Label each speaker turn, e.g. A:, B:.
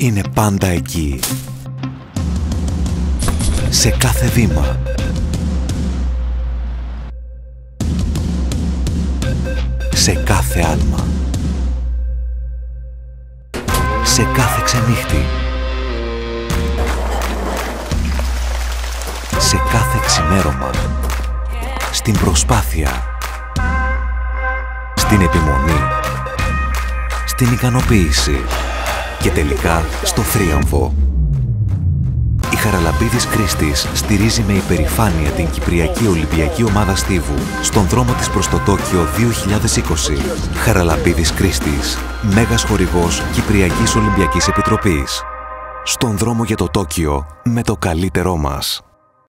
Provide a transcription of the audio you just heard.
A: είναι πάντα εκεί. Σε κάθε βήμα. Σε κάθε άλμα. Σε κάθε ξενύχτη. Σε κάθε ξημέρωμα. Στην προσπάθεια. Στην επιμονή. Στην ικανοποίηση. Και τελικά στο θρίαμβο. Η Χαραλαμπίδης Κρίστης στηρίζει με υπερηφάνεια την Κυπριακή Ολυμπιακή Ομάδα Στίβου στον δρόμο της προς το Τόκιο 2020. Χαραλαμπίδης Κρίστης, μέγας χορηγός Κυπριακής Ολυμπιακής Επιτροπής. Στον δρόμο για το Τόκιο με το καλύτερό μας.